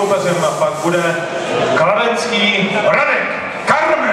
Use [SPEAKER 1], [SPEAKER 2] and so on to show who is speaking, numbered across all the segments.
[SPEAKER 1] soupeřem pak bude kladenský Radek Karm.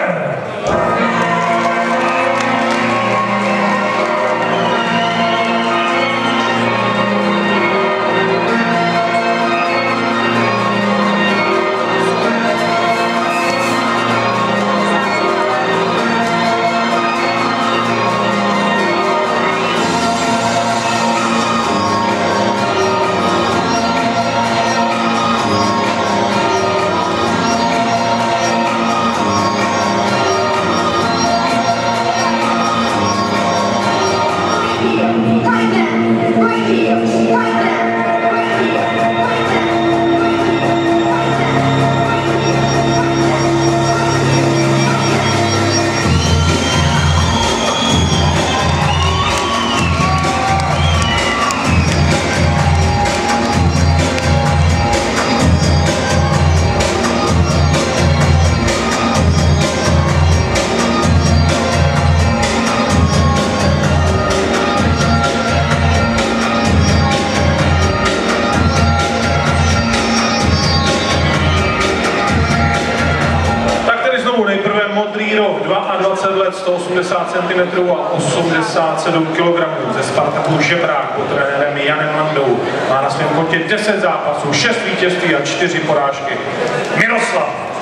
[SPEAKER 1] 22 let, 180 cm a 87 kg ze Spartaku Žebrák pod trenérem Janem Landou. Má na svém kontě 10 zápasů, 6 vítězství a 4 porážky. Miroslav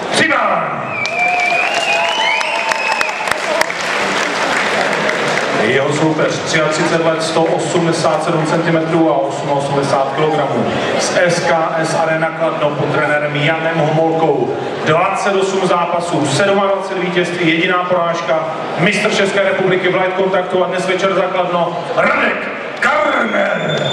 [SPEAKER 1] soupeř 33 let, 187 cm a 88 kg. Z SKS Arena Kladno pod trenérem Janem Homolkou. 28 zápasů, 27 vítězství, jediná porážka. Mistr České republiky v light kontaktu a dnes večer za Kladno Radek Karner.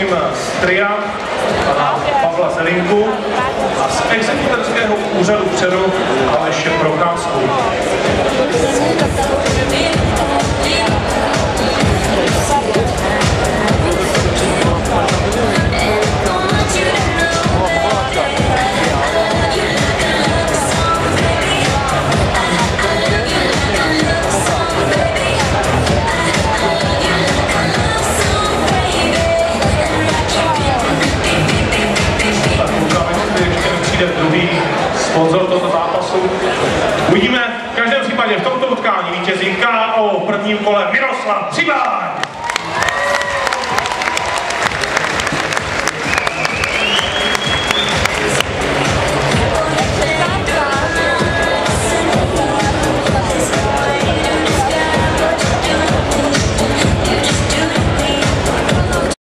[SPEAKER 1] Poprosím z tria pana Pavla Zelinku a z exekutorského úřadu Přeru Aleše Procházku. Sponzor tohoto zápasu. Uvidíme v každém případě v tomto utkání vítězí KO v prvním kole Miroslav Přiváň.